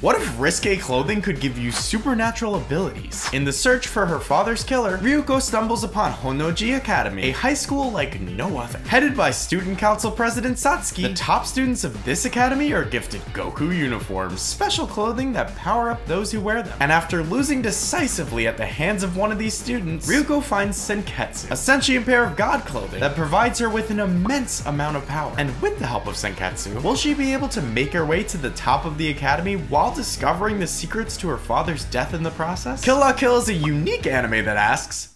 What if risque clothing could give you supernatural abilities? In the search for her father's killer, Ryuko stumbles upon Honnoji Academy, a high school like no other. Headed by student council president Satsuki, the top students of this academy are gifted Goku uniforms, special clothing that power up those who wear them. And after losing decisively at the hands of one of these students, Ryuko finds Senketsu, a sentient pair of god clothing that provides her with an immense amount of power. And with the help of Senketsu, will she be able to make her way to the top of the academy while discovering the secrets to her father's death in the process? Kill la Kill is a unique anime that asks,